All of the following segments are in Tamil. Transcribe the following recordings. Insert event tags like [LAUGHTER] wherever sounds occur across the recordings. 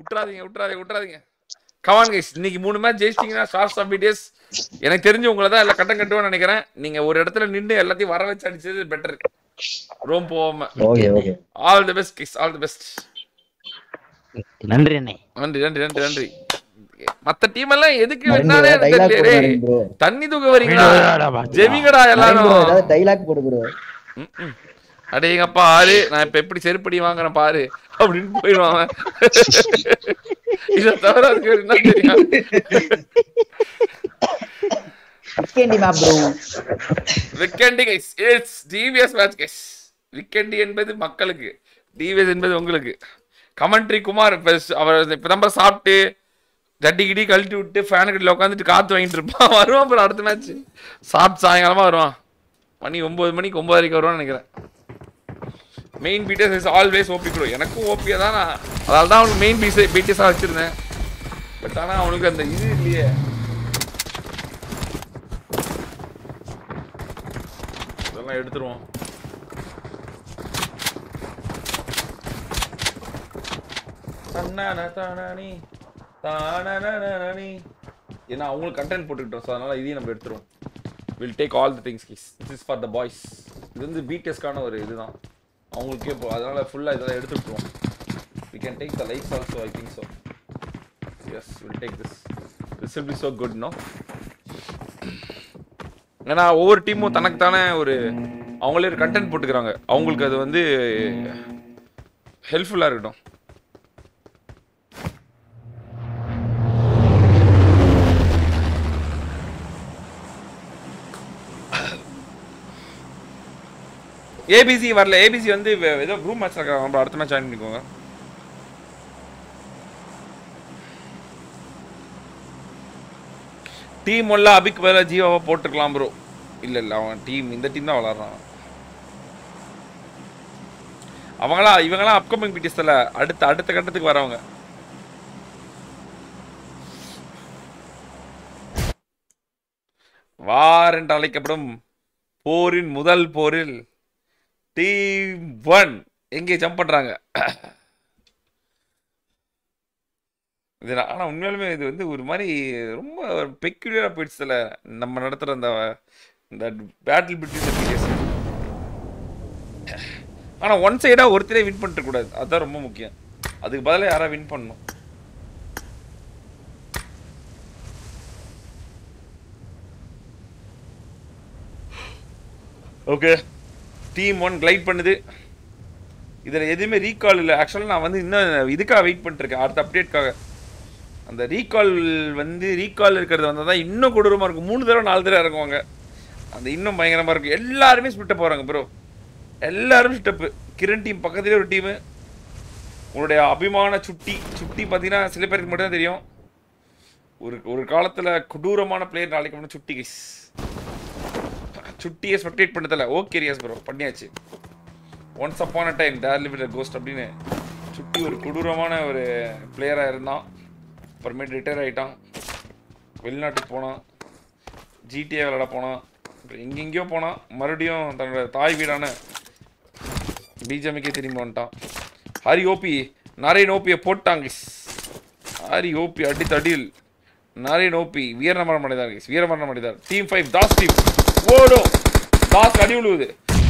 விட்டுறாதீங்க விட்டுறாதீங்க விட்டுறாதீங்க. கமான் கைஸ் இன்னைக்கு மூணு மேட்ச் ஜெயிச்சிட்டீங்கன்னா ஸ்டார்ஸ் ஆஃப் பிடிஎஸ் எனக்கு தெரிஞ்சு உங்களை தான் எல்லாம் கட்டம் கட்டுவோம்னு நினைக்கிறேன். நீங்க ஒரு இடத்துல நின்று எல்லாத்தையும் வர வச்சு அடிச்சது பெட்டர் ரோம் போகாம. Okay okay all the best guys all the best நன்றி நன்றி நன்றி நன்றி நன்றி. மத்த டீம் எல்லாம் எதுக்கு வேணாலே ஏதாவது dialogue தெரியல போடு நரேன் bro. தண்ணி தூக்க வரீங்களா ஜெமிங்கடா எல்லாரும். ஏதாவது dialogue அடேங்கப்பா ஆறு நான் இப்ப எப்படி செருப்படி வாங்குறேன் பாரு. அப்படின்னு போயிடுவாங்க இத தவிர அதுக்கு என்ன தெரியும். விக்கெண்டி guys it's TVS match guys விக்கெண்டி என்பது மக்களுக்கு. டிவிஎஸ் என்பது உங்களுக்கு. கமெண்ட்ரி குமார் இப்ப அவர் இப்ப நம்ம சாப்பிட்டு ஜட்டி கிட்டி கழட்டி விட்டு ஃபேனு கட்டில உட்காந்துட்டு காத்து வாங்கிட்டு இருப்பான். வருவான் அப்புறம் அடுத்த மேட்ச் சாப்பிட்டு சாயங்காலமா வருவான். மணி ஒன்பது மணிக்கு ஒன்பதரைக்கு வருவான்னு நினைக்கிறேன். Main fighters is always OP grow எனக்கும் ஓபியாக தான் நான் அதால் தான் அவனுக்கு மெயின் பீஸ் பீட்டர்ஸாக வச்சுருந்தேன். பட் ஆனால் அவனுக்கு அந்த இது இல்லையே. இதெல்லாம் எடுத்துருவோம். ஏன்னா அவங்களுக்கு கண்டென்ட் போட்டுக்கிட்டோம் ஸோ அதனால இதையும் நம்ம எடுத்துருவோம். Will take all the things guys this is for the boys இது வந்து பிடிஎஸ்க்கான ஒரு இதுதான். அவங்களுக்கே இப்போ அதனால ஃபுல்லாக இதெல்லாம் எடுத்து விட்டுருவோம். We can take the likes also I think so yes will take this this will be so good no ஏன்னா ஒவ்வொரு டீமும் தனக்கு தானே ஒரு அவங்களே ஒரு கண்டென்ட் போட்டுக்கிறாங்க. அவங்களுக்கு அது வந்து ஹெல்ப்ஃபுல்லாக இருக்கட்டும். ஏபிசி வரல. ஏபிசி வந்து ஏதோ ரூம் மேட்ச் நடக்கிறாங்க. நம்ம அடுத்த மேட்ச் ஜாயின் பண்ணிக்கோங்க. டீம் உள்ள அபிக் வேற ஜீவாவை போட்டுக்கலாம் ப்ரோ இல்ல இல்ல அவன் டீம் இந்த டீம் தான் வளர்றான் அவங்களா இவங்களாம் அப்கமிங் பிடிஸ்ல அடுத்த அடுத்த கட்டத்துக்கு வரவங்க. வார் என்று அழைக்கப்படும் போரின் முதல் போரில் டி ஒன் எங்கே ஜம்ப் பண்ணுறாங்க இது ஆனால் உண்மையாலுமே இது வந்து ஒரு மாதிரி ரொம்ப பெக்யூலியரா போயிடுச்சுல நம்ம நடத்துகிற அந்த இந்த பேட்டில் பிட்வீன் ஆனால் ஒன் சைடாக ஒருத்தரே வின் பண்ணிட்டு கூடாது அதுதான் ரொம்ப முக்கியம். அதுக்கு பதிலாக யாராவது வின் பண்ணணும்? ஓகே டீம் ஒன் கிளைட் பண்ணுது. இதில் எதுவுமே ரீகால் இல்லை. ஆக்சுவலாக நான் வந்து இன்னும் இதுக்காக வெயிட் பண்ணிட்டுருக்கேன். அடுத்த அப்டேட்காக அந்த ரீகால் வந்து ரீகால் இருக்கிறது வந்தால் தான் இன்னும் கொடூரமாக இருக்கும். மூணு தடவை நாலு தடவை இறங்குவாங்க அந்த இன்னும் பயங்கரமாக இருக்கும் எல்லாருமே ஸ்பிட்டப் போகிறாங்க ப்ரோ எல்லாரும் ஸ்டெப்பு கிரண் டீம் பக்கத்துலேயே ஒரு டீமு உங்களுடைய அபிமான சுட்டி. சுட்டி பார்த்தீங்கன்னா சில பேருக்கு மட்டும் தான் தெரியும். ஒரு ஒரு காலத்தில் கொடூரமான பிளேயர் நாளைக்கு முன்னாடி சுட்டி கைஸ் சுட்டியை ஸ்பெக்டேட் பண்ணதில்ல ஓகே ரியாஸ் ப்ரோ பண்ணியாச்சு. Once upon a time there live ghost அப்படின்னு சுட்டி ஒரு கொடூரமான ஒரு பிளேயராக இருந்தான். அப்புறமேட்டு ரிட்டையர் ஆகிட்டான் வெளிநாட்டுக்கு போனான். ஜிடிஏ விளாட போனான். அப்புறம் எங்கெங்கேயோ போனான். மறுபடியும் தன்னோட தாய் வீடான பிஜேமிக்கே திரும்பி வந்துட்டான். ஹரி ஓபி நரேன் ஓபியை போட்டாங்க ஹரி ஓபி அடி தடியில் நரேன் ஓபி வீரமரணம் அடைந்தார் guys. வீரமரணம் அடைந்தார். டீம் ஃபைவ் தாஸ் டீம் ஓடும். தாஸ் அடி விழுவுது.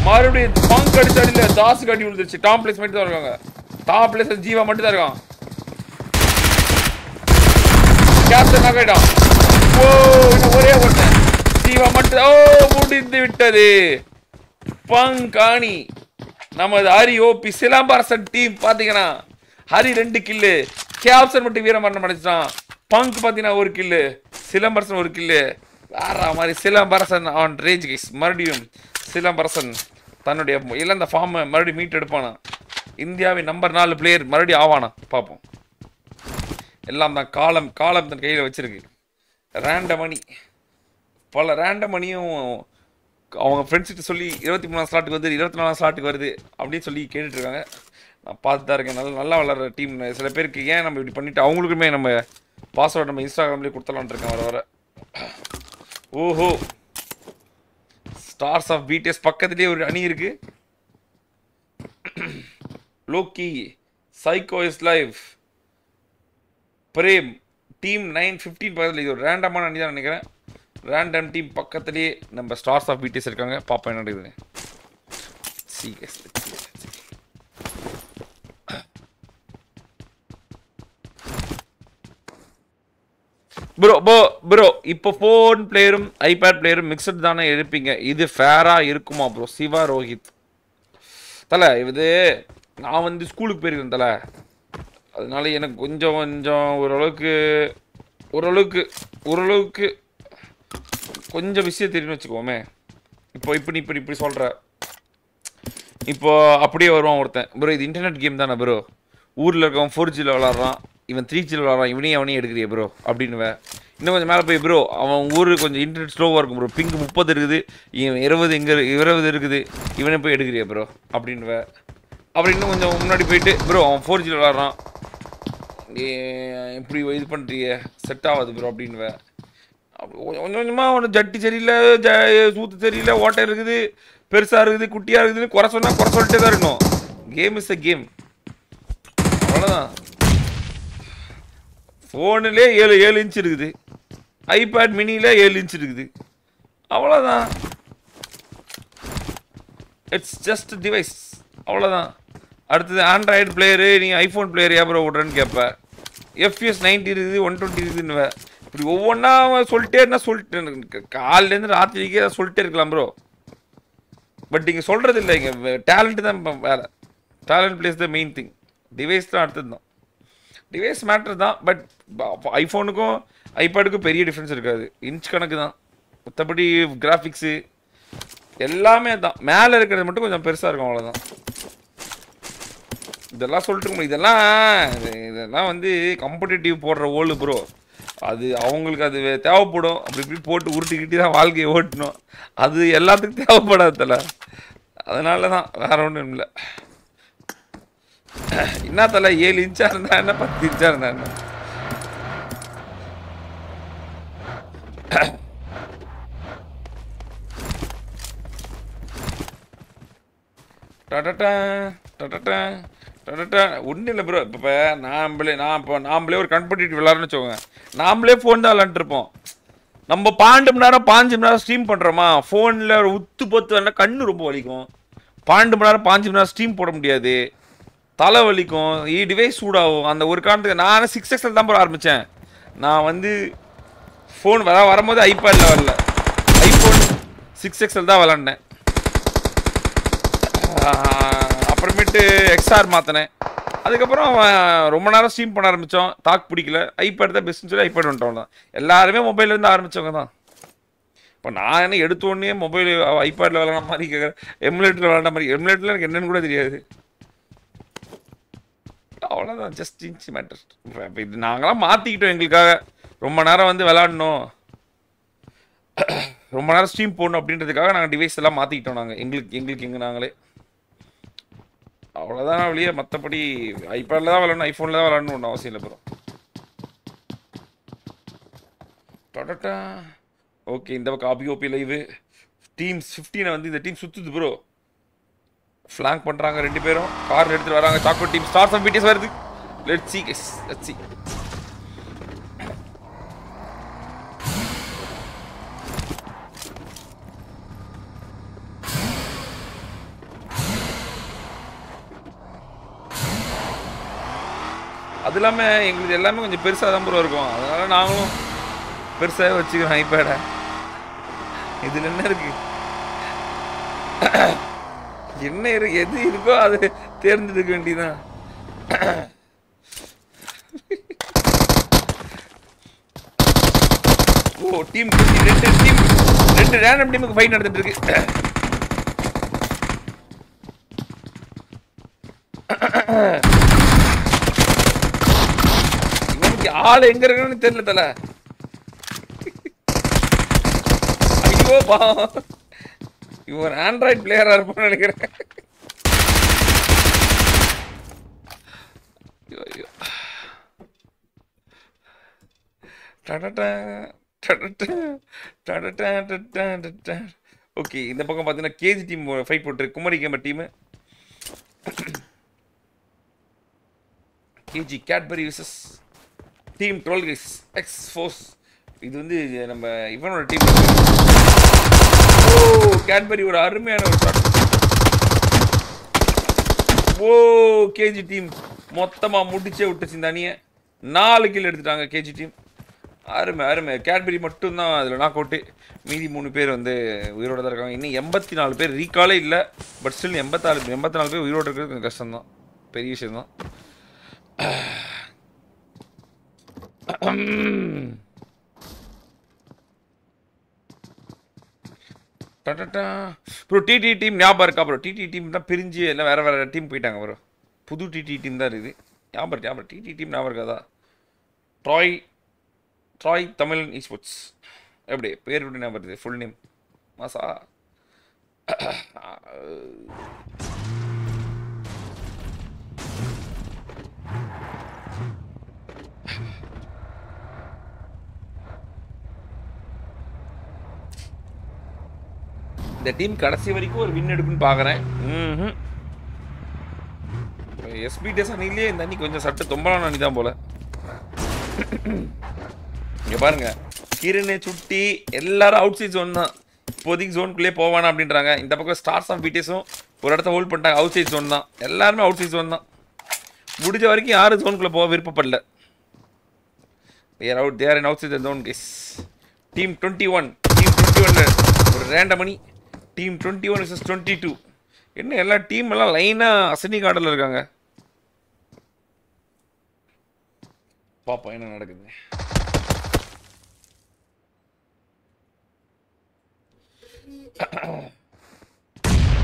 மறுபடியும் பங்க் அடிச்ச அடியில தாஸுக்கு அடி விழுந்துருச்சு. டாப் பிளேஸ் மட்டும் தான் இருக்காங்க. டாப் பிளேஸ் ஜீவா மட்டும் தான் இருக்கான். கேப்டன் நகைடான் ஓ இன்னும் ஒரே ஒருத்தன் ஜீவா மட்டும் ஓ முடிந்து விட்டது. பங்காணி நமது ஹரி ஓபி சிலம்பரசன் டீம் பாத்தீங்கன்னா ஹரி ரெண்டு கில்லு கேப்சன் மட்டும் வீரமரணம் அடைச்சிட்டான் பங்க் பாத்தீங்கன்னா ஒரு கில்லு சிலம்பரசன் ஒரு கில்லு வேற மாதிரி சிலம்பரசன் ஆன் ரேஜ் கைஸ் மறுபடியும் சிலம்பரசன் தன்னுடைய இழந்த ஃபார்மை மறுபடியும் மீட் எடுப்பானா? இந்தியாவின் நம்பர் நாலு பிளேயர் மறுபடியும் ஆவானா? பார்ப்போம். எல்லாம் தான் காலம் காலம் தன் கையில் வச்சிருக்கு. ரேண்டம் மணி பல ரேண்டம் மணியும் அவங்க ஃப்ரெண்ட்ஸ்கிட்ட சொல்லி இருபத்தி மூணாம் ஸ்லாட்டுக்கு வருது இருபத்தி நாலாம் ஸ்லாட்டுக்கு வருது அப்படின்னு சொல்லி கேட்டுட்ருக்காங்க. நான் பார்த்து தான் இருக்கேன். நல்லா நல்லா வளர்கிற டீம் சில பேருக்கு ஏன் நம்ம இப்படி பண்ணிவிட்டு அவங்களுக்குமே நம்ம பாஸ்வேர்டு நம்ம இன்ஸ்டாகிராம்லேயே கொடுத்தலாம்னு இருக்கேன் வர வர ஓஹோ. ஸ்டார்ஸ் ஆஃப் பிடிஎஸ் பக்கத்துலேயே ஒரு அணி இருக்கு. Loki psycho is life frame team nine fifteen பக்கத்தில். இது ஒரு ரேண்டமான அணி தான் நினைக்கிறேன். ரேண்டம் டீம் பக்கத்துலேயே நம்ம ஸ்டார்ஸ் ஆஃப் பிடிஎஸ் இருக்காங்க. பாப்பா என்ன நடக்குது ப்ரோ போ ப்ரோ இப்போ ஃபோன் பிளேயரும் ஐபேட் பிளேயரும் மிக்சட் தானே எடுப்பீங்க. இது ஃபேராக இருக்குமா ப்ரோ சிவா ரோஹித். தலை இது நான் வந்து ஸ்கூலுக்கு போயிருக்கேன் தலை. அதனால எனக்கு கொஞ்சம் கொஞ்சம் ஓரளவுக்கு ஓரளவுக்கு ஓரளவுக்கு கொஞ்சம் விஷயம் தெரியும்னு வச்சுக்கோமே. இப்போ இப்படி இப்படி இப்படி சொல்கிற இப்போ அப்படியே வருவான் ஒருத்தன். ப்ரோ இது இன்டர்நெட் கேம் தானே ப்ரோ ஊரில் இருக்கவன் ஃபோர் ஜியில் விளாட்றான். இவன் த்ரீ ஜியில் விளாட்றான். இவனையும் அவனையும் எடுக்கிறிய ப்ரோ அப்படின்னுவேன். இன்னும் கொஞ்சம் மேலே போய் ப்ரோ அவன் ஊர் கொஞ்சம் இன்டர்நெட் ஸ்லோவாக இருக்கும் ப்ரோ பிங்க் முப்பது இருக்குது இவன் இருபது இங்கே இருபது இருக்குது இவனை போய் எடுக்கிறியா ப்ரோ அப்படின்வ அப்புறம் இன்னும் கொஞ்சம் முன்னாடி போயிட்டு ப்ரோ அவன் ஃபோர் ஜியில் விளாட்றான். நீ இப்படி இது பண்ணுறிய செட் ஆகாது ப்ரோ அப்படின்வ அப்படி கொஞ்சம் கொஞ்சமாக அவனு ஜட்டி சரியில்லை ஜ சூத்து சரியில்லை ஓட்டை இருக்குது பெருசாக இருக்குது குட்டியாக இருக்குதுன்னு குறை சொன்னால் குறை சொல்லிட்டே தான் இருக்கணும். கேம் இஸ் அ கேம் அவ்வளோதான் ஃபோனுலே ஏழு ஏழு இன்ச் இருக்குது. ஐபேட் மினியில் ஏழு இன்ச் இருக்குது. அவ்வளோதான் இட்ஸ் ஜஸ்ட் டிவைஸ் அவ்வளோதான் அடுத்தது ஆண்ட்ராய்டு பிளேயரு நீ ஐஃபோன் பிளேயர் ஏன் விட்றேன்னு கேட்ப எஃப்எஸ் நைன்ட்டி இருக்குது ஒன் டுவெண்ட்டி இருக்குதுன்னு இப்படி ஒவ்வொன்றா சொல்லிட்டே இருந்தால் சொல்லிட்டு காலிலேருந்து ராத்திரிக்கே சொல்லிட்டே இருக்கலாம் ப்ரோ பட் இங்கே சொல்கிறது இல்லை இங்கே டேலண்ட்டு தான் வேலை talent plays the main thing device தான் அடுத்தது தான். டிவைஸ் மேட்ரு தான் பட் ஐஃபோனுக்கும் ஐபேடுக்கும் பெரிய டிஃப்ரென்ஸ் இருக்காது. இன்ச் கணக்கு தான். மற்றபடி கிராஃபிக்ஸு எல்லாமே தான் மேலே இருக்கிறது மட்டும் கொஞ்சம் பெருசாக இருக்கும் அவ்வளோதான் இதெல்லாம் சொல்லிட்டு முடியும் இதெல்லாம் இது- இதெல்லாம் வந்து காம்படிட்டிவ் போடுற ஓல்டு ப்ரோ அது அவங்களுக்கு அது தேவைப்படும். அப்படி இப்படி போட்டு உருட்டிக்கிட்டு தான் வாழ்க்கையை ஓட்டணும். அது எல்லாத்துக்கும் தேவைப்படாதுல. அதனால தான் வேற ஒன்றும் இல்லை. என்ன தலை ஏழு இன்ச்சாக இருந்தா என்ன பத்து இன்ச்சாக இருந்தா என்ன? ஒன்றும் இல்லை ப்ரோ இப்போ நாம்பளே நான் இப்போ நாம்பளே ஒரு காம்படிட்டிவ் விளாட்றோன்னு வச்சுக்கோங்க. நாம்பளே ஃபோன் தான் விளாண்டுருப்போம் நம்ம பன்னெண்டு மணி நேரம் பாஞ்சு மணி நேரம் ஸ்ட்ரீம் பண்ணுறோமா ஃபோனில் ஒரு உத்து பொத்து வேணா கண்ணு ரொம்ப வலிக்கும். பாண்டு மணி நேரம் பாஞ்சு மணி நேரம் ஸ்ட்ரீம் போட முடியாது. தலை வலிக்கும். ஈ டிவைஸ் சூடாகும். அந்த ஒரு காரணத்துக்கு நான் சிக்ஸ் எக்ஸில் தான் போட ஆரம்பித்தேன் நான் வந்து ஃபோன் வர வரும்போது ஐபேடில் வரல. ஐஃபோன் சிக்ஸ் எக்ஸல் தான் விளாண்டேன் அப்புறமேட்டு எக்ஸ்ஆர் மாற்றினேன் அதுக்கப்புறம் ரொம்ப நேரம் ஸ்ட்ரீம் பண்ண ஆரம்பித்தோம் தாக்கு பிடிக்கல. ஐபேட் தான் பெஸ்ட்னு சொல்லி ஐபேட் வந்துட்டோம் தான் எல்லாருமே மொபைல்லேருந்து ஆரம்பித்தவங்க தான். இப்போ நான் என்ன எடுத்த உடனே மொபைல் ஐபேடில் விளாட மாதிரி கேட்குறேன் எம்லேட்டில் விளாண்ட மாதிரி. எம்லேட்டில் எனக்கு என்னன்னு கூட தெரியாது. அவ்வளோதான் ஜஸ்ட் இன்ச் மேட்டர் இப்போ இது நாங்களாம் மாற்றிக்கிட்டோம் எங்களுக்காக. ரொம்ப நேரம் வந்து விளாடணும் ரொம்ப நேரம் ஸ்ட்ரீம் போடணும் அப்படின்றதுக்காக நாங்கள் டிவைஸ் எல்லாம் மாற்றிக்கிட்டோம் நாங்கள் எங்களுக்கு எங்களுக்கு எங்கள் நாங்களே. அவ்வளோதான் வெளியே மற்றபடி ஐபேடில் தான் விளாடணும் ஐஃபோனில் தான் விளாடணும் ஒன்றும் அவசியம் இல்லை ப்ரோ தொடட்டா ஓகே இந்த பக்கம் அபிஓபி லைவு டீம்ஸ் ஃபிஃப்டீனை வந்து இந்த டீம் சுற்றுது ப்ரோ ஃப்ளாங்க் பண்ணுறாங்க ரெண்டு பேரும். கார் எடுத்துகிட்டு வராங்க. Chocolate team stars of PDS வருது. Let's see guess let's see அது இல்லாமல் எங்களுக்கு எல்லாமே கொஞ்சம் பெருசாக தான் ப்ரோ இருக்கும். அதனால் நாங்களும் பெருசாக வச்சுக்கிறோம் ஐபேடை இதில் என்ன இருக்குது என்ன இரு எது இருக்கோ அது தேர்ந்தெடுக்க வேண்டியதான் ஓ டீம் ரெண்டு டீம் ரெண்டு ரேண்டம் டீமுக்கு ஃபைட் நடந்துட்டு இருக்கு. இவனுக்கு ஆள் எங்க இருக்குன்னு தெரியல தல. ஐயோ பா இவன் ஆண்ட்ராய்ட் பிளேயரா இருப்பான்னு நினைக்கிறேன். ஓகே இந்த பக்கம் பார்த்தீங்கன்னா கேஜி டீம் ஃபைட் போட்டுருக்கு. Kumari gamer team KG Cadbury versus team duel X X force இது வந்து நம்ம இவனோட டீம் ஓ கேட்பரி ஒரு அருமையான ஒரு ஷாட் ஓ கேஜி டீம் மொத்தமாக முடிச்சே விட்டுச்சு இந்த அணியை. நாலு கில் எடுத்துட்டாங்க கேஜி டீம் அருமை அருமை. கேட்பரி மட்டும்தான் அதில் நாக் அவுட்டு மீதி மூணு பேர் வந்து உயிரோட தான் இருக்காங்க. இன்னும் எண்பத்தி நாலு பேர் ரீகாலே இல்லை. பட் ஸ்டில் எண்பத்தாலு எண்பத்தி நாலு பேர் உயிரோடு இருக்கிறது கொஞ்சம் கஷ்டம்தான். பெரிய விஷயம்தான். ப்ரோ டிடி டீம் ஞாபகம் இருக்கா ப்ரோ டிடி டீம் தான் பிரிஞ்சு எல்லாம் வேறு வேறு டீம் போயிட்டாங்க ப்ரோ புது டிடி டீம் தான் இருக்குது. ஞாபகம் ஞாபகம் டிடி டீம் ஞாபகம் இருக்காதா? ட்ராய் ட்ராய் தமிழ் ஸ்போர்ட்ஸ் எப்படி? பேர் விட்டு ஞாபகம் இருக்குது. ஃபுல் நேம் மாசா. இந்த டீம் கடைசி வரைக்கும் ஒரு வின் எடுக்குன்னு பார்க்குறேன் ம் எஸ்பி டேஸ் அணிலேயே இந்த அணி கொஞ்சம் சட்டு தொம்பலான அணி தான் போல. இங்க பாருங்க. கிரண் சுட்டி எல்லாரும் அவுட் சைட் ஜோன் தான். இப்போதைக்கு ஜோனுக்குள்ளே போவானா அப்படின்றாங்க. இந்த பக்கம் ஸ்டார்ஸ் ஆஃப் பிடிஎஸும் ஒரு இடத்த ஹோல்ட் பண்ணிட்டாங்க. அவுட் சைட் ஜோன் தான். எல்லாருமே அவுட் சைட் ஜோன் தான். முடிஞ்ச வரைக்கும் யாரும் ஜோனுக்குள்ளே போக விருப்பப்படல. There out there in outside zone guys team twenty one team twenty ஒன்ல ஒரு ரேண்டம் மணி team twenty one versus twenty two. என்ன எல்லா டீம் எல்லாம் லைனாக அசனி கார்டில் இருக்காங்க. பாப்பா என்ன நடக்குது.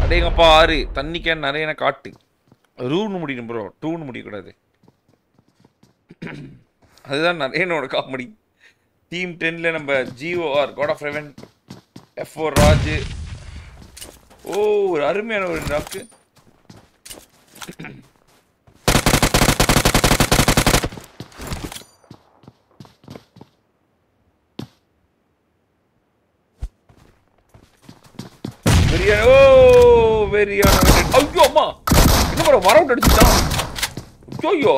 அடேங்கப்பா ஆறு. தண்ணி கேன் நிறைய காட்டு. ரூன்னு முடியணும் ப்ரோ டூன்னு முடியக்கூடாது அதுதான் நிறைய என்னோட காமெடி டீம் டென்னில் நம்ம GOR god of raven F or Raju ஓ ஒரு அருமையான ஒரு டாக்கு வெறியான ஓ வெறியான ஐயோ அம்மா. என்ன ப்ரோ வரவுட் விட்டு அடிச்சுட்டான். ஐயோ.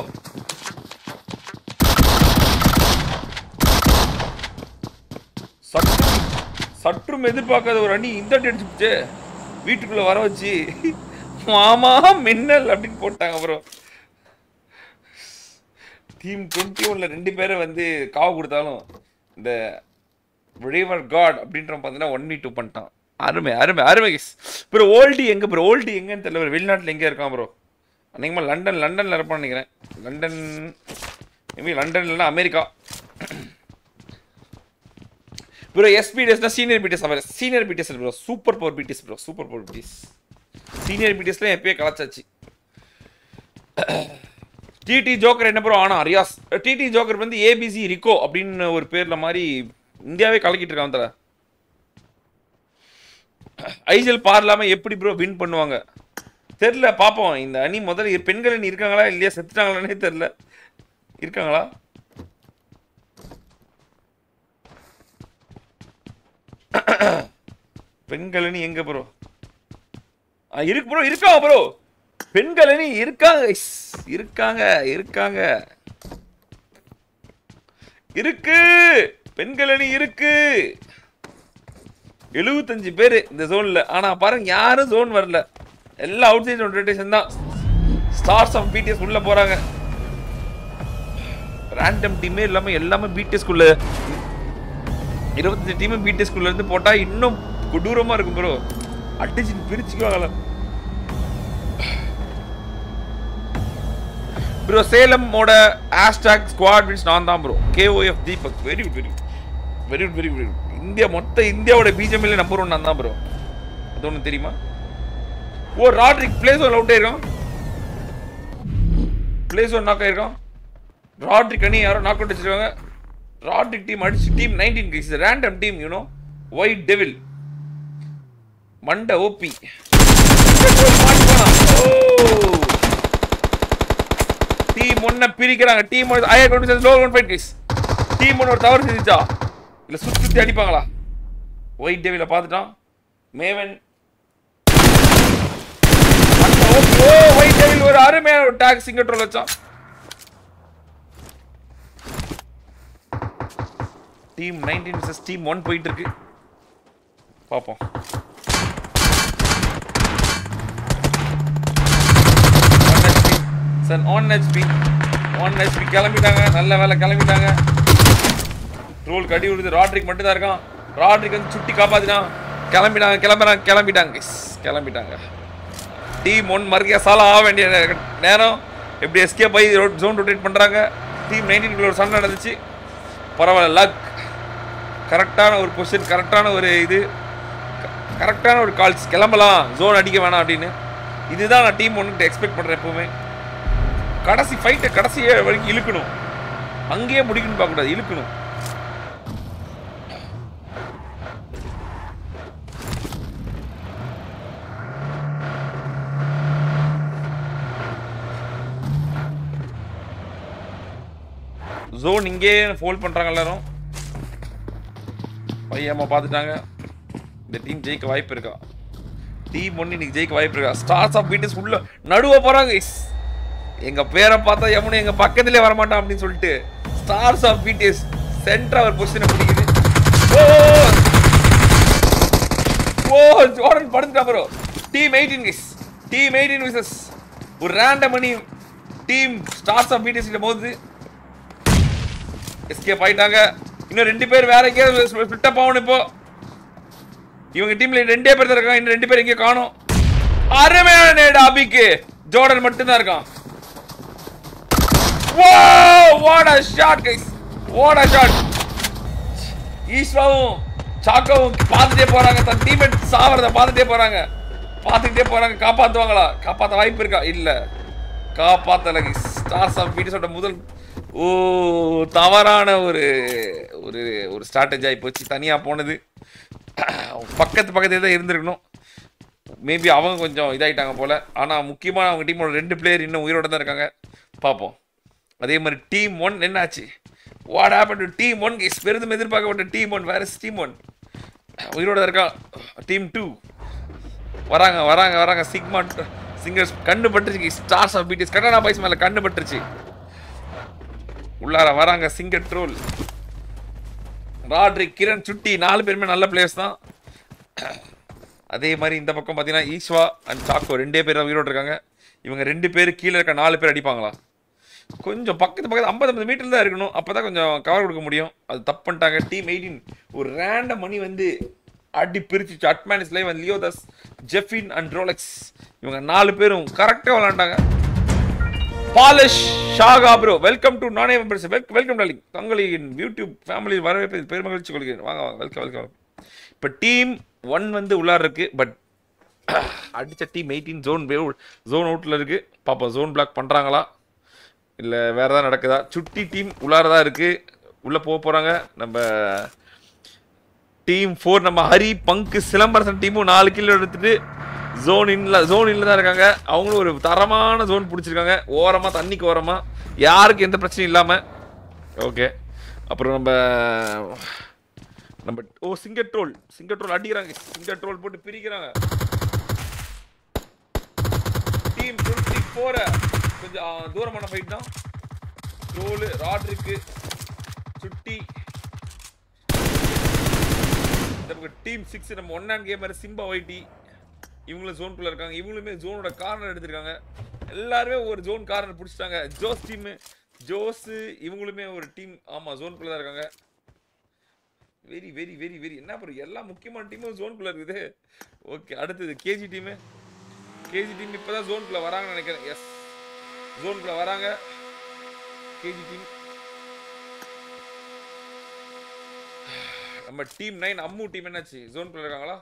சற்றும் சற்றும் எதிர்பார்க்காத ஒரு அணி இந்த அடி அடிச்சுச்சு வீட்டுக்குள்ள வர வச்சு மாமா மின்னல் அப்படின்னு போட்டாங்க ப்ரோ டீம் டுவெண்ட்டி ஒன்ல ரெண்டு பேரை வந்து காவு கொடுத்தாலும் இந்த விழைவர் காட் அப்படின்ற பார்த்தீங்கன்னா ஒன் மீ டூ பண்ணிட்டான். அருமை அருமை அருமை ப்ரோ ஓல்டி எங்கே ப்ரோ ஓல்டி எங்கேன்னு தெரியல வெளிநாட்டில் எங்கே இருக்கான் ப்ரோ அன்னைக்குமா லண்டன் லண்டனில் இருப்பான்னு நினைக்கிறேன். லண்டன் மேபி லண்டன் இல்லைன்னா அமெரிக்கா. ப்ரோ எஸ்பிடிஎஸ்னா சீனியர் பிடிஎஸ் அவர் senior PDS bro super power PDS bro super power PDS senior பிடிஎஸ்ல எப்பயே கலாச்சாச்சு. டிடி ஜோக்கர் என்ன ப்ரோ ஆனா ரியாஸ் டிடி ஜோக்கர் வந்து ஏபிசி ரிகோ அப்படின்னு ஒரு பேர்ல மாதிரி இந்தியாவே கலக்கிட்டு இருக்கான் தர ஐஜிஎல் பார் எப்படி ப்ரோ வின் பண்ணுவாங்க? தெரில பார்ப்போம் இந்த அணி முதல்ல பெண்கள் அணி இருக்காங்களா இல்லையா? செத்துட்டாங்களானே தெரில இருக்காங்களா? பெண்கள் அணி எங்க ப்ரோ இருக்கு ப்ரோ இருக்காங்க ப்ரோ பெண்கள் அணி இருக்காங்க இருக்காங்க இருக்காங்க. இருக்கு. பெண்கள் அணி இருக்கு. எழுபத்தஞ்சு பேர் இந்த ஜோனில் ஆனா பாருங்க யாரும் ஜோன் வரல. எல்லாம் அவுட் சைட் ரொட்டேஷன் தான் ஸ்டார்ஸ் ஆஃப் பிடிஎஸ் உள்ளே போறாங்க. ரேண்டம் டீமே இல்லாம எல்லாமே பிடிஎஸ்குள்ளே இருபத்தஞ்சு டீமும் பிடிஎஸ் குள்ள இருந்து போட்டா இன்னும் கொடூரமா இருக்கும் ப்ரோ அடிச்சு பிரிச்சுக்குவாங்கள ப்ரோ சேலமோட ஹேஷ்டாக் ஸ்குவாட் மீன்ஸ் நான் தான் bro KOF Deepak very good very very good very good India மொத்த இந்தியாவோட பிஜேபியில் நம்பர் ஒன் நான் தான் ப்ரோ அது ஒன்று தெரியுமா? ஓ ராட்ரிக் பிளேஸ் ஒன் அவுட் ஆயிருக்கான். பிளேஸ் ஒன் நாக் ஆயிருக்கான். ராட்ரிக் அணி யாரோ நாக் அவுட் வச்சிருக்காங்க ராட்ரிக் டீம் அடிச்சு team nineteen kicks random team uno white devil மண்ட ஓபி டீம் ஒன்ன பிரிக்கிறாங்க. டீம் ஐயா கொண்டு low one five kicks team ஒன்று ஒரு தவறு செஞ்சுச்சா? இல்லை சுற்றி சுற்றி அடிப்பாங்களா? ஒயிட் டெவில பார்த்துட்டான். மேவன் ஓ ஒயிட் டெவில் ஒரு அருமையான ஒரு டாக் சிங்கட்ரோல் வச்சான். Team nineteen six team one போயிட்டு இருக்கு பார்ப்போம் sir on HP on HP கிளம்பிட்டாங்க. நல்ல வேலை கிளம்பிட்டாங்க. ரோல் கடி விடுது ராட்ரிக் மட்டும் தான் இருக்கான். ராட்ரிக் வந்து சுட்டி காப்பாத்தினான் கிளம்பிட்டாங்க கிளம்புறாங்க கிளம்பிட்டாங்க. கிளம்பிட்டாங்க. டீம் ஒன் மறுக்கையா சாலா ஆக வேண்டிய நேரம். எப்படி எஸ்கேப் ஆகி ஜோன் ரொட்டேட் பண்ணுறாங்க டீம் நைன்டீன் ஒரு சண்டை நடந்துச்சு. பரவாயில்ல லக் கரெக்டான ஒரு பொசிஷன் கரெக்டான ஒரு இது கரெக்டான ஒரு கால்ஸ் கிளம்பலாம் ஜோன் அடிக்க வேணாம் அப்படின்னு. இதுதான் நான் டீம் ஒன்றுட்டு எக்ஸ்பெக்ட் பண்ணுறேன் எப்போவுமே. கடைசி ஃபைட்டை கடைசியே வரைக்கும் இழுக்கணும். அங்கேயே முடிக்கணும்னு பார்க்கக்கூடாது இழுக்கணும். ஜோன் இங்கே ஃபோல்ட் பண்ணுறாங்க எல்லாரும். பையம்மா பார்த்துட்டாங்க. இந்த டீம் ஜெயிக்க வாய்ப்பு இருக்கா? டீம் ஒன்று இன்னைக்கு ஜெயிக்க வாய்ப்பு இருக்கா? ஸ்டார்ஸ் ஆஃப் பீட்டஸ் உள்ள நடுவ போகிறாங்க guys. எங்கள் பேரை பார்த்தா எமுனு எங்கள் பக்கத்திலே வரமாட்டான் அப்படின்னு சொல்லிட்டு ஸ்டார்ஸ் ஆஃப் பீட்டஸ் சென்டர் அவர் பொசிஷனை பிடிக்குது. ஓ ஓ Jordan படுத்துட்டா bro team eighteen guys team eighteen versus ஒரு ரேண்டம் அணி டீம் ஸ்டார்ஸ் ஆஃப் பீட்டஸ் கிட்ட போகுது எஸ்கேப் ஆயிட்டாங்க. இன்னும் ரெண்டு பேர் வேற எங்கேயாவது ஸ்பிட் அப் ஆகணும் இப்போ. இவங்க டீம்ல ரெண்டே பேர் தான் இருக்காங்க. இன்னும் ரெண்டு பேர் எங்கேயும் காணோம். அருமையான நேடு அபிக்கு. ஜோர்டன் மட்டும்தான் இருக்கான். What a shot guys what a shot ஈஸ்வாவும் சாக்காவும் பார்த்துட்டே போறாங்க. தன் டீம்மேட் சாவறத பார்த்துட்டே போறாங்க. பார்த்துக்கிட்டே போறாங்க. காப்பாத்துவாங்களா? காப்பாத்த வாய்ப்பு இருக்கா? இல்ல. காப்பாத்தல ஸ்டார்ஸ் ஆஃப் பீட்டஸோட முதல் தவறான ஒரு ஒரு ஒரு ஸ்ட்ராட்டஜி ஆகி போச்சு. தனியாக போனது. பக்கத்து பக்கத்தில் தான் இருந்திருக்கணும். மேபி அவங்க கொஞ்சம் இதாகிட்டாங்க போல். ஆனால் முக்கியமான அவங்க டீமோட ரெண்டு பிளேயர் இன்னும் உயிரோட தான் இருக்காங்க. பார்ப்போம். அதே மாதிரி டீம் ஒன் என்னாச்சு? What happen to team one guys பெரிதும் எதிர்பார்க்கப்பட்ட டீம் ஒன் வேற டீம் ஒன் உயிரோட தான் இருக்கா? டீம் டூ வராங்க வராங்க வராங்க. சிக்மா சிங்கர்ஸ் கண்ணு பட்டுருச்சு stars of PDS Katana boys மேலே கண்ணு பட்டுருச்சு உள்ளார வராங்க சிங்கர் ட்ரோல். ராட்ரி கிரண் சுட்டி நாலு பேருமே நல்ல பிளேயர்ஸ் தான். அதே மாதிரி இந்த பக்கம் பார்த்தீங்கன்னா ஈஸ்வா அண்ட் சாக்கோ ரெண்டே பேர் தான் உயிரோடு இருக்காங்க. இவங்க ரெண்டு பேர் கீழே இருக்க நாலு பேர் அடிப்பாங்களா? கொஞ்சம் பக்கத்து பக்கத்து ஐம்பது ஐம்பது மீட்டர் தான் இருக்கணும். அப்போ தான் கொஞ்சம் கவர் கொடுக்க முடியும். அது தப்பு பண்ணிட்டாங்க. டீம் எயிட்டின் ஒரு ரேண்டம் மணி வந்து அடி பிரிச்சு அட்மானிஸ் லைவ் அண்ட் லியோதஸ் ஜெஃபின் அண்ட் ரோலெக்ஸ் இவங்க நாலு பேரும் கரெக்டாக விளாண்டாங்க பாலஷ் ஷாகா ப்ரோ வெல்கம் டு நானே மெம்பர்ஸ் வெல்கம் டாலிங் தங்களின் யூடியூப் ஃபேமிலி வரவேற்பதில் பெருமகிழ்ச்சி கொள்கிறேன். வாங்க வாங்க. வெல்கம் வெல்கம் இப்போ டீம் ஒன் வந்து உள்ளார இருக்கு பட் [CLEARS THROAT] அடிச்ச டீம் எயிட்டீன் ஜோன் ஜோன் அவுட்டில் இருக்கு. பார்ப்போம் ஜோன் பிளாக் பண்ணுறாங்களா இல்லை வேறு ஏதாவது நடக்குதா? சுட்டி டீம் உள்ளார தான் இருக்கு. உள்ளே போக போகிறாங்க நம்ம டீம் ஃபோர் நம்ம ஹரி பங்கு சிலம்பரசன் டீமும் நாலு கிலோ எடுத்துகிட்டு ஜோன் இல்லை ஜோன் இல்லை தான் இருக்காங்க. அவங்களும் ஒரு தரமான ஜோன் பிடிச்சிருக்காங்க. ஓரமாக தண்ணிக்கு ஓரமாக யாருக்கு எந்த பிரச்சனையும் இல்லாமல் ஓகே அப்புறம் நம்ம நம்ம ஓ சிங்கர் ட்ரோல் சிங்கர் ட்ரோல் அடிக்கிறாங்க. சிங்கர் ட்ரோல் போட்டு பிரிக்கிறாங்க. டீம் டுவெண்ட்டி ஃபோரை கொஞ்சம் தூரமான ஃபைட் தான். ட்ரோலு ராட்ருக்கு சுட்டி. நமக்கு டீம் சிக்ஸ் நம்ம one and gamer Simba YT இவங்களும் ஜோனுக்குள்ள இருக்காங்க. இவங்களுமே ஜோனோட கார்னர் எடுத்திருக்காங்க. எல்லாருமே ஒரு ஜோன் கார்னர் பிடிச்சிட்டாங்க. ஜோஸ் டீம் ஜோஸ் இவங்களுமே ஒரு டீம் ஆமா ஜோனுக்குள்ள தான் இருக்காங்க. வெரி வெரி வெரி வெரி என்ன பண்ணுறது எல்லா முக்கியமான டீமும் ஜோனுக்குள்ள இருக்குது. ஓகே அடுத்தது கேஜி டீமு கேஜி டீம் இப்பதான் ஜோனுக்குள்ள வராங்கன்னு நினைக்கிறேன். எஸ் ஜோனுக்குள்ள வராங்க. கேஜி டீம் நம்ம டீம் நைன் அம்மு டீம் என்னாச்சு? ஜோனுக்குள்ள இருக்காங்களா?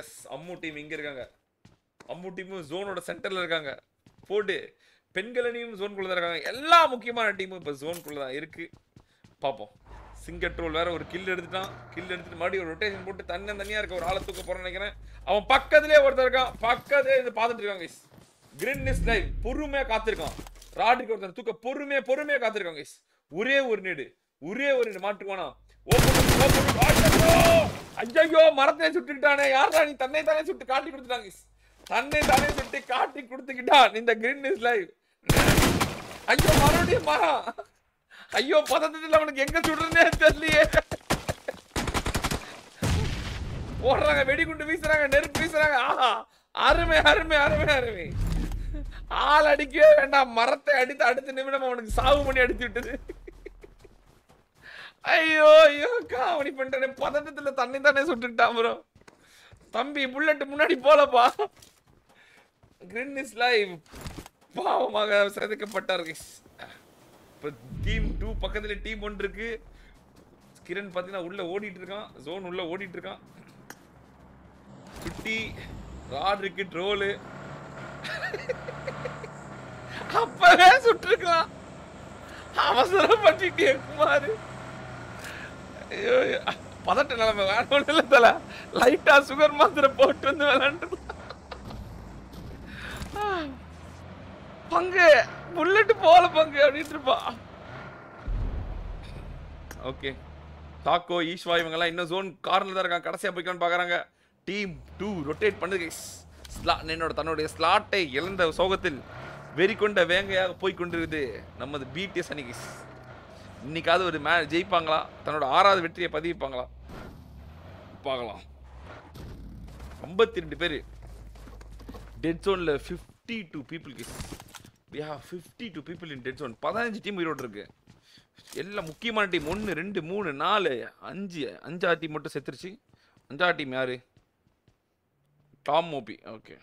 எஸ் அம்மு டீம் இங்கே இருக்காங்க. அம்மு டீமும் ஜோனோட சென்டரில் இருக்காங்க. போட்டு பெண்கள் அணியும் ஜோனுக்குள்ள தான் இருக்காங்க. எல்லா முக்கியமான டீமும் இப்போ ஜோனுக்குள்ள தான் இருக்குது பார்ப்போம் சிங்கர் ட்ரோல் வேற ஒரு கில் எடுத்துட்டான். கில் எடுத்துட்டு மறுபடியும் ஒரு ரொட்டேஷன் போட்டு தன்ன தனியாக இருக்க ஒரு ஆளை தூக்க போகிறேன்னு நினைக்கிறேன். அவன் பக்கத்திலே ஒருத்தர் இருக்கான். பக்கத்திலே இது பார்த்துட்டு இருக்காங்க கைஸ் கிரின் இஸ் லைவ் பொறுமையாக காத்திருக்கான். ராடுக்கு ஒருத்தர் தூக்க பொறுமையாக பொறுமையாக காத்திருக்காங்க கைஸ் ஒரே ஒரு நீடு ஒரே ஒரு நீடு மாட்டுக்குவானா ஐயோ மரத்தை சுட்டுக்கிட்டானே. யாரா நீ தன்னை தானே சுட்டு காட்டி கொடுத்துட்டாங்க? தன்னை தானே சுட்டு காட்டி கொடுத்துக்கிட்டான் இந்த கிரீன் இஸ் லைவ் ஐயோ மறுபடியும் மரம் ஐயோ பதட்டத்தில் அவனுக்கு எங்க சுடுறதுனே தெரியலையே. ஓடுறாங்க வெடிகுண்டு வீசுறாங்க நெருப்பு வீசுறாங்க. ஆஹா அருமை அருமை அருமை அருமை. ஆள் அடிக்கவே வேண்டாம். மரத்தை அடித்து அடுத்த நிமிடம் அவனுக்கு சாவு பண்ணி அடித்து விட்டது. ஐயோ ஐயோ காமெடி பண்ணிட்டேனே பதட்டத்துல தண்ணி தானே சுட்டுட்டான் ப்ரோ தம்பி புல்லட் முன்னாடி போலப்பா. கிரின் இஸ் லைவ் பாவமாக சிதைக்கப்பட்டார் இப்போ டீம் டூ பக்கத்தில் டீம் ஒன்று இருக்கு. கிரண் பார்த்தீங்கன்னா உள்ள ஓடிட்டு இருக்கான். ஜோன் உள்ள ஓடிட்டு இருக்கான். சுட்டி ராட் இருக்கு ட்ரோலு அப்பவே சுட்டிருக்கான். அவசரப்பட்டுட்டே குமார். ஐயோ பதட்ட நிலைமை வேற ஒன்றும் இல்லை தல. லைட்டா சுகர் மாத்திரை போட்டு வந்து விளாண்டு பங்கு புல்லட்டு போல பங்கு அப்படின்ட்டு இருப்பா. ஓகே தாக்கோ ஈஸ்வா இவங்கெல்லாம் இன்னும் ஜோன் கார்னர்ல தான் இருக்காங்க. கடைசியா போய்க்கான்னு பாக்குறாங்க டீம் டூ ரொட்டேட் பண்ணுது ஸ்லா என்னோட தன்னுடைய ஸ்லாட்டை இழந்த சோகத்தில் வெறி கொண்ட வேங்கையாக போய் கொண்டிருக்குது. நமது பிடிஎஸ் அணி. இன்னைக்காவது ஒரு மே ஜெயிப்பாங்களா? தன்னோட ஆறாவது வெற்றியை பதிவிப்பாங்களா? பார்க்கலாம். ஐம்பத்தி ரெண்டு பேர். டெட் ஜோனில் ஃபிஃப்டி டூ பீப்புளுக்கு we fifty two people in dead zone பதினஞ்சு டீம் உயிரோடு இருக்கு. எல்லாம் முக்கியமான டீம் ஒன்று ரெண்டு மூணு நாலு அஞ்சு அஞ்சாறு டீம் மட்டும் செத்துருச்சு. அஞ்சாறு டீம் யார்? டாம் மோபி ஓகே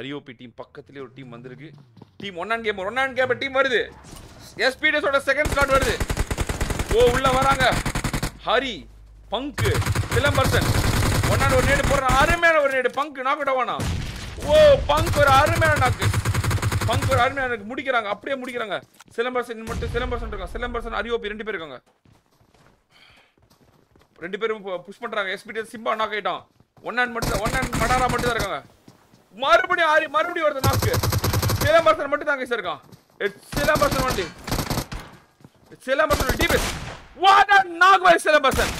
அரியோபி டீம் பக்கத்துலேயே ஒரு டீம் வந்திருக்கு. டீம் ஒன்னான் கேம் ஒன்னான் கேம் டீம் வருது. எஸ்பிடிஎஸோட செகண்ட் ஸ்லாட் வருது. ஓ உள்ள வராங்க. ஹரி பங்கு சிலம்பரசன் ஒன்னான் ஒரு நேடு போடுற அருமையான ஒரு நேடு. பங்கு நாக்கு டவானா ஓ பங்கு ஒரு அருமையான நாக்கு பங்கு ஒரு அருமையான நாக்கு. முடிக்கிறாங்க. அப்படியே முடிக்கிறாங்க. சிலம்பர்சன் மட்டும் சிலம்பரசன் இருக்காங்க. சிலம்பர்சன் அரியோபி ரெண்டு பேர் இருக்காங்க. ரெண்டு பேரும் புஷ் பண்றாங்க. எஸ்பிடிஎஸ் சிம்பா நாக் ஆயிட்டான் ஒன் ஹேண்ட் மட்டும் ஒன் ஹேண்ட் மடாரா மட்டும் தான் இருக்காங்க. மறுபடியும் ஆரி மறுபடியும் வருது நாக்கு சிலம்பரசன் மட்டும் தான் சார் இருக்கான். சிலம்பரசன் வண்டி Silambarasan DPS What a knock by Silambarasan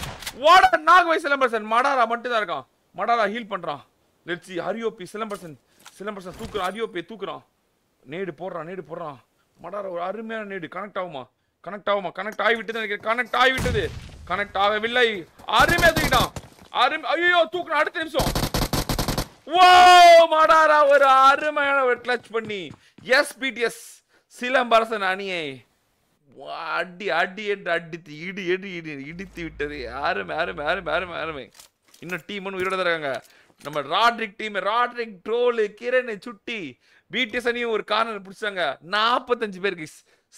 what a knock by Silambarasan Madara மட்டும் தான் இருக்கான். மடாரா ஹீல் பண்றான். லெட்ஸ் சி ஹரியோபி சிலம்பரசன் சிலம்பரசன் தூக்குறான். ஹரியோபி தூக்குறான். நேடு போடுறான். நேடு போடுறான். மடாரா ஒரு அருமையான நேடு கனெக்ட் ஆகுமா? கனெக்ட் ஆகுமா? கனெக்ட் ஆகிவிட்டது நினைக்கிறேன். கனெக்ட் ஆகிவிட்டது. கனெக்ட் ஆகவில்லை. அருமையா தூக்கிட்டான். அருமை ஐயோ தூக்குறான். அடுத்த நிமிஷம். ஓ மடாரா ஒரு அருமையான ஒரு கிளச் பண்ணி. எஸ் பிடிஎஸ் சிலம்பரசன் அணியை அடி அடி என்று அடித்து இடி இடி இடி இடித்து விட்டது. யாருமே யாருமே யாருமே யாருமே யாருமே இன்னும் டீம் ஒன்று உயிரோட தான் இருக்காங்க. நம்ம Rodrick team Rodrick troll Kiran சுட்டி பிடிஎஸ் அணியும் ஒரு கார்னர் பிடிச்சாங்க. நாற்பத்தஞ்சு பேருக்கு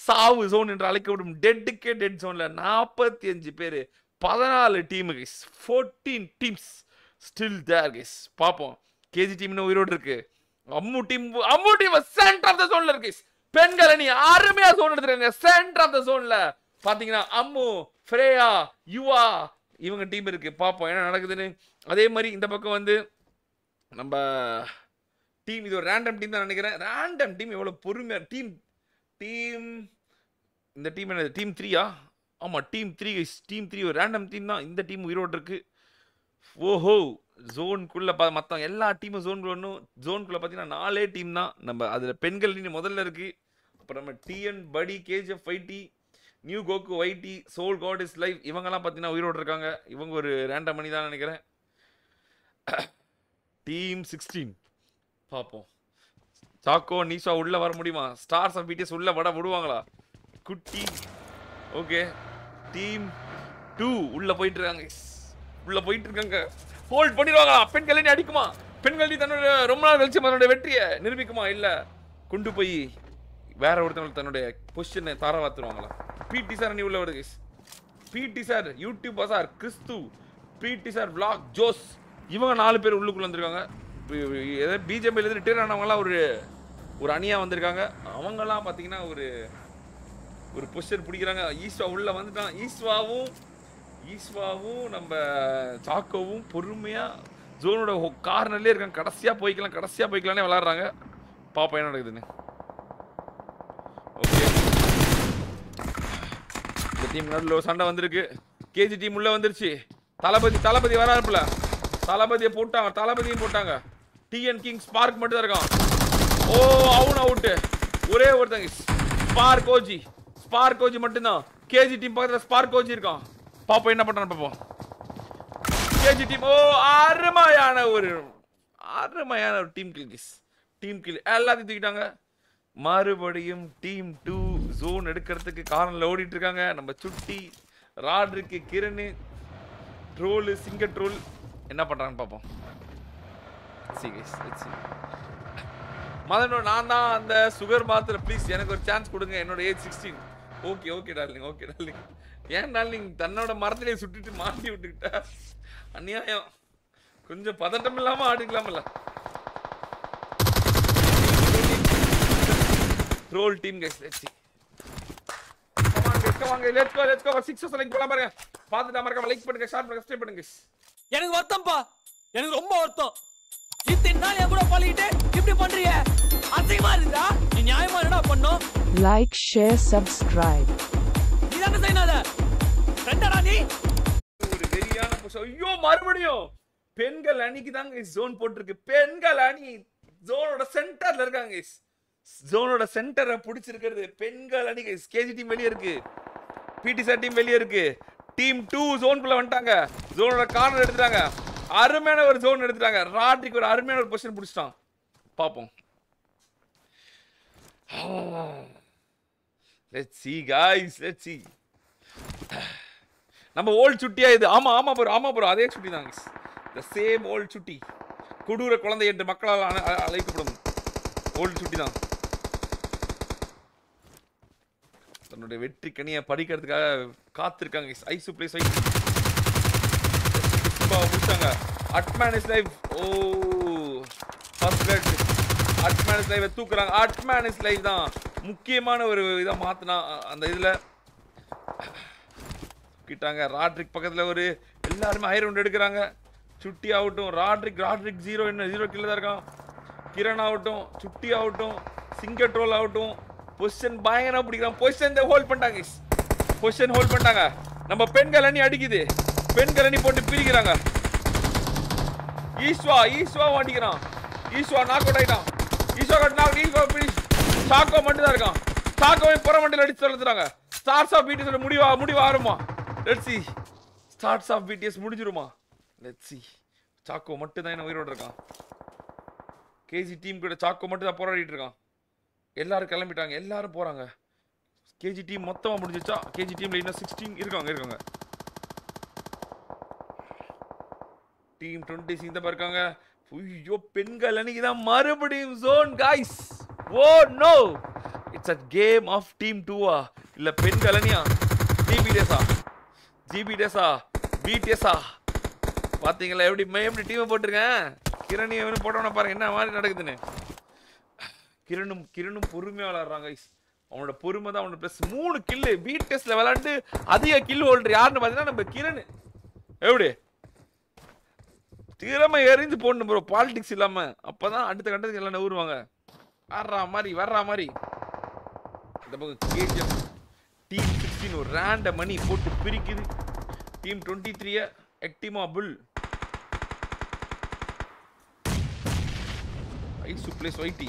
சாவு ஜோன் என்று அழைக்கப்படும் டெட்டுக்கே டெட் ஜோன்ல நாற்பத்தி அஞ்சு பேர் பதினாலு team guys fourteen teams still there guys பார்ப்போம். கேஜி டீம்னு உயிரோடு இருக்கு. Ammu team Ammu team centre of the ஜோன்ல இருக்கு. பெண்கள் நீ அருமையா ஜோன் எடுத்துருங்க சென்டர் ஆஃப் த சோன்ல பாத்தீங்கன்னா அம்மு ஃப்ரேயா யுவா இவங்க டீம் இருக்கு. பார்ப்போம் என்ன நடக்குதுன்னு. அதே மாதிரி இந்த பக்கம் வந்து நம்ம டீம் இது ஒரு ரேண்டம் டீம் தான் நினைக்கிறேன். ரேண்டம் டீம் எவ்வளோ பொறுமையா டீம் டீம் இந்த டீம் என்னது? டீம் த்ரீயா ஆமாம் டீம் த்ரீ டீம் த்ரீ ஒரு ரேண்டம் டீம் தான். இந்த டீம் உயிரோடு இருக்கு. ஓஹோ ஜோனுக்குள்ளே பா மற்ற எல்லா டீமும் ஜோனுக்குள்ள ஒன்றும் ஜோனுக்குள்ளே பார்த்தீங்கன்னா நாலே டீம் தான். நம்ம அதில் பெண்கள் நீ முதல்ல இருக்குது அப்புறம் டிஎன் படி KGF fifty new coke YT soul god is life இவங்கெல்லாம் பார்த்தீங்கன்னா உயிரோடு இருக்காங்க. இவங்க ஒரு ரேண்டம் மணி தான் நினைக்கிறேன். [COUGHS] டீம் சிக்ஸ்டீன் பார்ப்போம். சாக்கோ நீஷா உள்ளே வர முடியுமா? ஸ்டார்ஸ் ஆஃப் பிடிஎஸ் உள்ளே வட விடுவாங்களா? குட்டி. ஓகே டீம் டூ உள்ளே போயிட்டு இருக்காங்க. உள்ளே போயிட்டு இருக்காங்க. ஹோல்ட் பண்ணிடுவாங்களா? பெண்கள் நீ அடிக்குமா? பெண்கள் தன்னோட ரொம்ப நாள் கழிச்சு தன்னோட வெற்றியை நிரூபிக்குமா? இல்லை. கொண்டு போய் வேற ஒருத்தவங்களுக்கு தன்னுடைய பொசிஷனை தாரவாத்துருவாங்களா பிடி சார் நீ உள்ள வருது பிடி சார் யூடியூப் சார் கிறிஸ்து. பிடி சார் விளாக் ஜோஸ். இவங்க நாலு பேர் உள்ளுக்குள்ள வந்திருக்காங்க. பிஜேபியிலேருந்து ரிட்டையர் ஆனவங்களாம் ஒரு ஒரு அணியாக வந்திருக்காங்க. அவங்கெல்லாம் பார்த்தீங்கன்னா ஒரு ஒரு பொசிஷன் பிடிக்கிறாங்க. ஈஸ்வா உள்ளே வந்துட்டான். ஈஸ்வாவும் ஈஸ்வாவும் நம்ம சாக்கோவும் பொறுமையாக ஜோனோட கார்னர்லேயே இருக்காங்க. கடைசியாக போய்க்கலாம் கடைசியாக போய்க்கலான்னே விளாட்றாங்க. பாப்பா என்ன நடக்குதுன்னு ஓகே இந்த டீம் நடுவில் ஒரு சண்டை வந்திருக்கு. கேஜி டீம் உள்ளே வந்துருச்சு. தளபதி தளபதி வராப்புல தளபதியை போட்டாங்க தளபதியும் போட்டாங்க. டிஎன் கிங் ஸ்பார்க் மட்டும் தான் இருக்கான் ஓ அவன் அவுட்டு ஒரே ஒருத்தங்க. ஸ்பார்க் ஓஜி ஸ்பார்க் ஓஜி மட்டும்தான். கேஜி டீம் பக்கத்தில் ஸ்பார்க் ஓஜி இருக்கான் பாப்போம் என்ன பண்றான்னு பாப்போம். கேஜி டீம் ஓ அருமையான ஒரு அருமையான ஒரு team kill kiss team kill எல்லாத்தையும் தூக்கிட்டாங்க. மறுபடியும் டீம் டூ ஜூன் எடுக்கிறதுக்கு காரனில் ஓடிட்டு இருக்காங்க நம்ம சுட்டி ராட்ருக்கு கிரண் ட்ரோலு சிங்க ட்ரோல். என்ன பண்ணுறாங்கன்னு பார்ப்போம் மதனோ நான் தான் அந்த சுகர் மாத்திரை ப்ளீஸ் எனக்கு ஒரு சான்ஸ் கொடுங்க. என்னோட age sixteen okay okay darling okay darling ஏன் டார்லிங் தன்னோட மரத்திலே சுட்டுட்டு மாட்டி விட்டுக்கிட்டா. அநியாயம். கொஞ்சம் பதட்டம் இல்லாமல் ஆடிக்கலாம்ல. Roll team guys let's on guys let's go let's go. Six select பண்ணலாம் பாருங்க. பார்த்துட்டு மறக்காம லைக் பண்ணுங்க ஷேர் பண்ணுங்க சப்ஸ்கிரைப் பண்ணுங்க எனக்கு வருத்தம்ப்பா எனக்கு ரொம்ப வருத்தம். இத்தனை நாள் என் கூட பழகிட்டு இப்படி பண்றீங்க அசிங்கமா இருந்தா நீ நியாயமா என்னடா பண்ணும் Like, share, subscribe. நீ தானே செய்யணும் ரெண்டடா நீ. ஒரு வெறியான புஷ். ஐயோ மறுபடியும். பெண்கள் அணிக்கு தாங்க ஜோன் போட்டிருக்கு. பெண்கள் அணி ஜோனோட சென்டர்ல இருக்காங்க ஜோனோட சென்டரை பிடிச்சிருக்கிறது பெண்கள் அணி கேஜி டீம் வெளியே இருக்கு. பிடி சார் டீம் வெளியே இருக்கு. டீம் டூ ஜோன்குள்ள வந்துட்டாங்க. ஜோனோட கார்னர் எடுத்துட்டாங்க. அருமையான ஒரு ஜோன் எடுத்துட்டாங்க. ராட்ரிக்கு ஒரு அருமையான ஒரு பொசிஷன் பிடிச்சிட்டான். பார்ப்போம் let's see guys let's see நம்ம ஓல்ட் சுட்டியா இது? ஆமா ஆமா ப்ரோ ஆமா ப்ரோ அதே சுட்டி தான் த சேம் ஓல்ட் சுட்டி. கொடூர குழந்தை என்று மக்களால் அழ- அழைக்கப்படும் ஓல்ட் சுட்டி தான். தன்னுடைய வெற்றி கனியை படிக்கிறதுக்காக காத்திருக்காங்க. ஐசு பிளேஸ் ஐ முடிச்சாங்க. அட்மேன் is live O first blood அட்மேன் is தூக்குறாங்க. அட்மேன் இஸ் லைவ் தான். முக்கியமான ஒரு இதை மாற்றினா அந்த இதில் கிட்டாங்க ராட்ரிக் பக்கத்தில் ஒரு எல்லாருமே ஹை ரவுண்ட் எடுக்கிறாங்க. சுட்டி ஆகட்டும். ராட்ரிக் ராட்ரிக் ஜீரோ என்ன? ஜீரோ கீழே தான் இருக்கான். கிரண் ஆகட்டும். சுட்டி ஆகட்டும். சிங்கட்ரோல் ஆகட்டும். பொசிஷன் பயங்கரமா பிடிக்கிறான். பொசிஷன் ஹோல்ட் பண்ணிட்டாங்க பொசிஷன் ஹோல்ட் பண்ணிட்டாங்க. நம்ம பெண்கள் அணி அடிக்குது. பெண்கள் அணி போட்டு பிரிக்கிறாங்க. ஈஸ்வா ஈஸ்வா அடிக்கிறான் ஈஸ்வா நாக் அவுட் ஆயிட்டான். ஈஸ்வா கட் நாக் ஈஸ்வா பினிஷ் சாக்கோ மட்டும் தான் இருக்கான் சாக்கோவை புறமண்டல அடிச்சு சொல்லுறாங்க ஸ்டார்ஸ் ஆஃப் பிடிஎஸ் முடிவா முடிவா ஆறுமா let's see starts off BTS முடிஞ்சிருமா? Let's see choco மட்டும் தான் என்ன உயிரோடு இருக்கான். கேஜி டீம் கூட சாக்கோ மட்டும் தான் போராடிட்டு இருக்கான். எல்லாரும் கிளம்பிட்டாங்க. எல்லாரும் போகிறாங்க கேஜி டீம் மொத்தமாக முடிஞ்சிச்சா கேஜி டீமில் இன்னும் சிக்ஸ்டீன் இருக்காங்க இருக்காங்க. டீம் டுவெண்ட்டி சிந்தப்பா இருக்காங்க ஐயோ பெண்கள் அன்னைக்கு தான் மறுபடியும் zone guys oh no it's a game of team டூவா இல்லை பெண்கள் அணியா? ஜிபி டேஸா ஜிபி டேஸா பிடிஎஸ்ஆ பார்த்தீங்களா எப்படி மே- எப்படி டீமை போட்டிருக்கேன்? கிரணி எவனு போட்டவன பாருங்க என்ன மாதிரி நடக்குதுன்னு. கிரணும் கிரணும் பொறுமையா விளாட்றாங்க அவனோட பொறுமை தான் அவனோட ப்ளஸ் மூணு கில்லு பிடிஎஸ்ல விளாண்டு அதிக கில் ஹோல்டர் யாருன்னு பார்த்தீங்கன்னா நம்ம கிரண். எப்படி? திறமை எறிஞ்சு போடணும் ப்ரோ பாலிடிக்ஸ் இல்லாம. அப்பதான் அடுத்த கட்டத்துக்கு எல்லாம் நவுருவாங்க. வர்றா மாதிரி வர்றா மாதிரி. இந்த பக்கம் கேஜிஎம் டீம் சிக்ஸ்டின் ஒரு ரேண்ட மணி போட்டு பிரிக்குது. டீம் டுவெண்ட்டி த்ரீய எக்டிமா புல் ஐசு பிளேஸ் ஒயிட்டி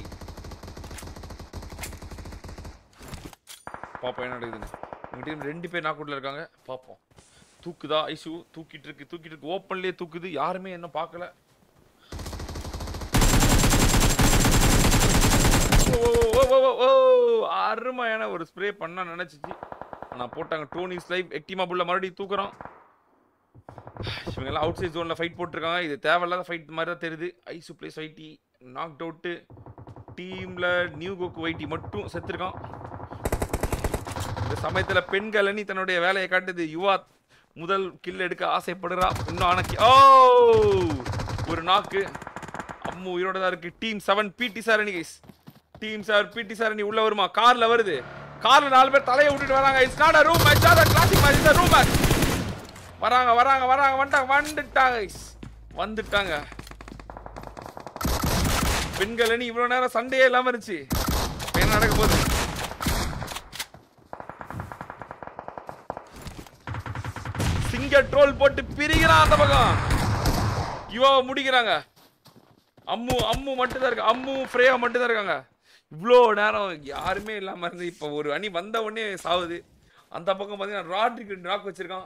பார்ப்போம் என்ன நடக்குதுன்னு. உங்க டீம் ரெண்டு பேர் நாக்கூட்டில் இருக்காங்க. பார்ப்போம் தூக்குதா? ஐசு தூக்கிட்டு இருக்கு தூக்கிட்டு இருக்கு. ஓப்பன்லேயே தூக்குது. யாருமே என்ன பார்க்கல. ஓ, ஓ, ஓ, ஓ, அருமையான ஒரு ஸ்ப்ரே பண்ண நினைச்சிச்சு. நான் போட்டாங்க. டோனிஸ் ஸ்லைவ் எக்டிமா புல்ல மறுபடியும் தூக்குறான். இவங்கெல்லாம் அவுட் சைட் ஜோனில் ஃபைட் போட்டிருக்காங்க. இது தேவையில்லாத ஃபைட் மாதிரி தான் தெரியுது. Ice place ID knock out டீமில் நியூ கோக்கு வைட்டி மட்டும் செத்துருக்கான். இந்த சமயத்தில் பெண்கள் அணி தன்னுடைய வேலையை காட்டுது. யுவா முதல் கில் எடுக்க ஆசைப்படுறா. இன்னும் ஓ! ஒரு நாக்கு அம்மு உயிரோட தான் இருக்கு. டீம் செவன் பிடி சார் அணி guys team sir PD sir அணி உள்ள வருமா? கார்ல வருது. கார்ல நாலு பேர் தலையை விட்டுட்டு வராங்க it's not room match or classic match is room match வராங்க வராங்க வராங்க. வந்துட்டாங்க வந்துட்டாங்க கைஸ் வந்துட்டாங்க. பெண்கள் அணி இவ்வளவு நேரம் சண்டையே இல்லாம இருந்துச்சு. என்ன நடக்க போகுது? சிங்க ட்ரோல் போட்டு பிரிக்கிறான் அந்த பக்கம். யுவாவை முடிக்கிறாங்க. அம்மு அம்மு மட்டும் தான் இருக்கு அம்மு ஃப்ரேயா மட்டும் தான் இருக்காங்க. இவ்வளோ நேரம் யாருமே இல்லாமல் இருந்து இப்போ ஒரு அணி வந்த உடனே சாவுது. அந்த பக்கம் பார்த்தீங்கன்னா ராட்ரிக்கு ராக் வச்சிருக்கான்.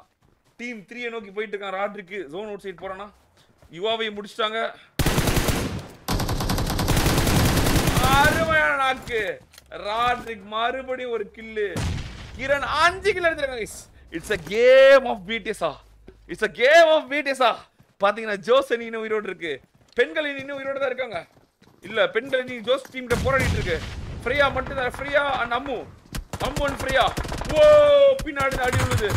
டீம் த்ரீயை நோக்கி போயிட்டு இருக்கான் ராட்ரிக்கு. ஜோன் அவுட் சைட் போறானா? யுவாவையும் முடிச்சிட்டாங்க. அருமையான நாக்கு ராட்ரிக் மறுபடியும் ஒரு கில்லு கிரண் அஞ்சு கிலோ எடுத்துருக்காங்க இட்ஸ் அ கேம் ஆஃப் பிடிஎஸ்ஆ இட்ஸ் அ கேம் ஆஃப் பிடிஎஸ்ஆ பாத்தீங்கன்னா ஜோசன் இன்னும் உயிரோடு இருக்கு. பெண்கள் இன்னும் உயிரோடு தான் இருக்காங்க. இல்ல பெண்கள் நீ ஜோஸ் டீம் போராடிட்டு இருக்கு. ஃப்ரீயா மட்டும் தான். ஃப்ரீயா அண்ட் அம்மு அம்மு அண்ட் ஃப்ரீயா ஓ பின்னாடி அடி விழுது.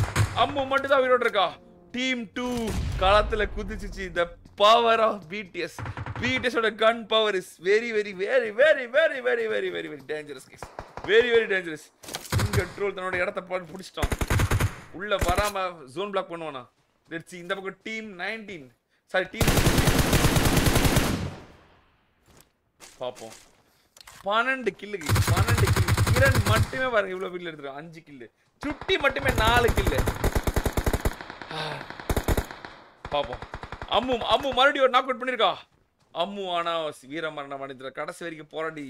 அம்மு மட்டும் தான் உயிரோடு இருக்கா? டீம் டூ களத்தில் குதிச்சிச்சு. The power of BTS பிடிஎஸோட gun power is very very very very very very very very very dangerous guys very very dangerous control தன்னோட இடத்த பாட்டு பிடிச்சிட்டான். உள்ள வராம ஜோன் பிளாக் பண்ணுவானா? லெட்ஸ் இந்த பக்கம் டீம் 19 சாரி டீம் பாப்போம். பன்னெண்டு கில்லுக்கு பன்னெண்டு கில்லு கிரண் மட்டுமே பாருங்க இவ்வளவு கில் எடுத்துருக்கான் அஞ்சு கில்லு சுட்டி மட்டுமே நாலு கில்லு பாப்போம். அம்மு அம்மு மறுபடியும் ஒரு நாக் அவுட் பண்ணிருக்கா? அம்மு ஆனா வீரமரணம் அடைந்த கடைசி வரைக்கும் போராடி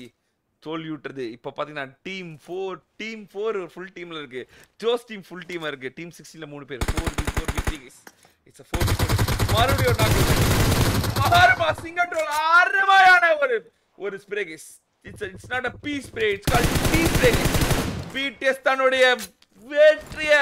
தோல்வி விட்டுறது இப்போ பார்த்தீங்கன்னா team four team four full டீமில் இருக்கு. ஜோஸ் டீம் ஃபுல் டீமாக இருக்கு. டீம் சிக்ஸ்டியில் மூணு பேர். Four B four B three it's four B மறுபடியும் ஒரு நாக் அருமா சிங்கட்ரோல் அருமையான ஒரு ஒரு spray guys it's it's not a B spray it's call B spray BTS தன்னுடைய வெற்றிய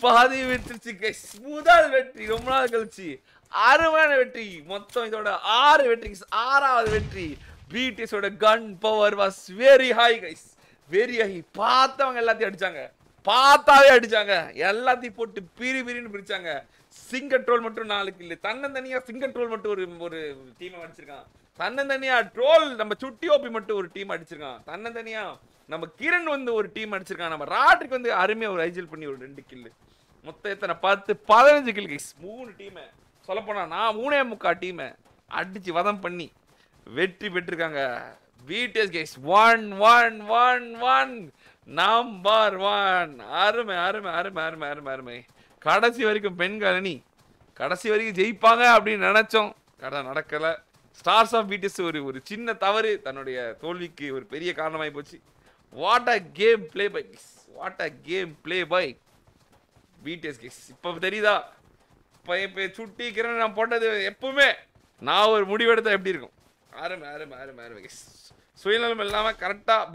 பாதி வெற்றிச்சு கேஸ் முதல் வெற்றி ரொம்ப நாள் கழிச்சு. அருமையான வெற்றி. மொத்தம் இதோட ஆறு வெற்றி ஆறாவது வெற்றி. பிடிஎஸோட gun power was very high guys very high பார்த்தவங்க எல்லாத்தையும் அடிச்சாங்க. பார்த்தாவே அடிச்சாங்க. எல்லாத்தையும் போட்டு பிரி பிரின்னு பிரிச்சாங்க. சிங்கட்ரோல் மட்டும் நாளுக்கு இல்லை. தன்னந்தனியா சிங்கட்ரோல் மட்டும் ஒரு ஒரு டீமை அடிச்சிருக்கான். தன்னந்தனியா ட்ரோல் நம்ம சுட்டி ஓபி மட்டும் ஒரு டீம் அடிச்சிருக்கான். தன்னந்தனியா நம்ம கிரண் வந்து ஒரு டீம் அடிச்சிருக்கான். நம்ம ராட்ரிக்கு வந்து அருமையா ஒரு ஐஜில் பண்ணி ஒரு ரெண்டு கில்லு மொத்தம் எத்தனை பத்து பதினஞ்சு கில் கைஸ் மூணு டீமை சொல்லப்போனால் நான் மூணே முக்கா டீமை அடிச்சு வதம் பண்ணி வெற்றி பெற்றிருக்காங்க. BTS guys one one one one number one அருமை அருமை அருமை அருமை அருமை அருமை. கடைசி வரைக்கும் பெண்களணி கடைசி வரைக்கும் ஜெயிப்பாங்க அப்படின்னு நினைச்சோம். கடை நடக்கலை. ஸ்டார்ஸ் ஆஃப் பிடிஎஸ் ஒரு ஒரு சின்ன தவறு தன்னுடைய தோல்விக்கு ஒரு பெரிய காரணமாகி போச்சு. What a game play by what a game play by BTS guys இப்போ தெரியுதா? இப்போ இப்போ சுட்டி கிரண் நான் போட்டது எப்பவுமே நான் ஒரு முடிவெடுத்தால் எப்படி இருக்கும்? அருமை அருமை அருமை அருமை சுயநலம் இல்லாமல் கரெக்டாக